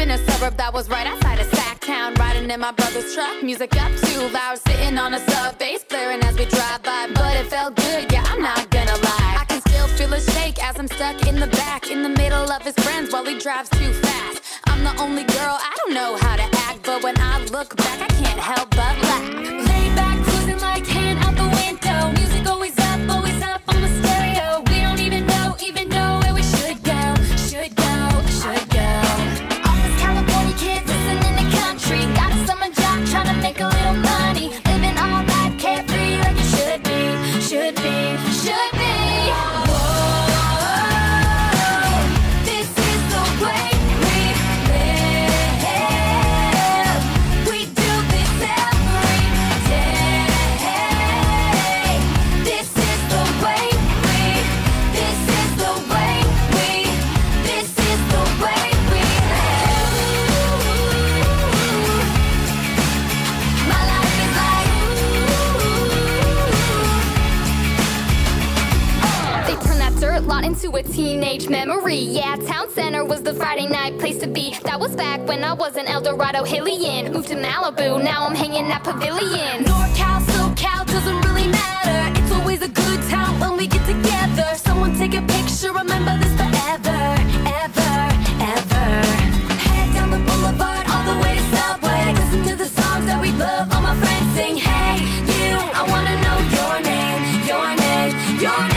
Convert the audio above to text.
in a suburb that was right outside of Sacktown. Riding in my brother's truck, music up too loud. Sitting on a sub bass blaring as we drive by. But it felt good, yeah, I'm not gonna lie. I can still feel a shake as I'm stuck in the back, in the middle of his friends while he drives too fast. I'm the only girl, I don't know how to act. But when I look back, I can't help to a teenage memory. Yeah, town center was the Friday night place to be. That was back when I was an El Dorado Hillian. Moved to Malibu, now I'm hanging at Pavilion. NorCal, SoCal doesn't really matter. It's always a good time when we get together. Someone take a picture, remember this forever, ever, ever. Head down the boulevard all the way to Subway. Listen to the songs that we love. All my friends sing, Hey, you, I wanna know your name, your name, your name.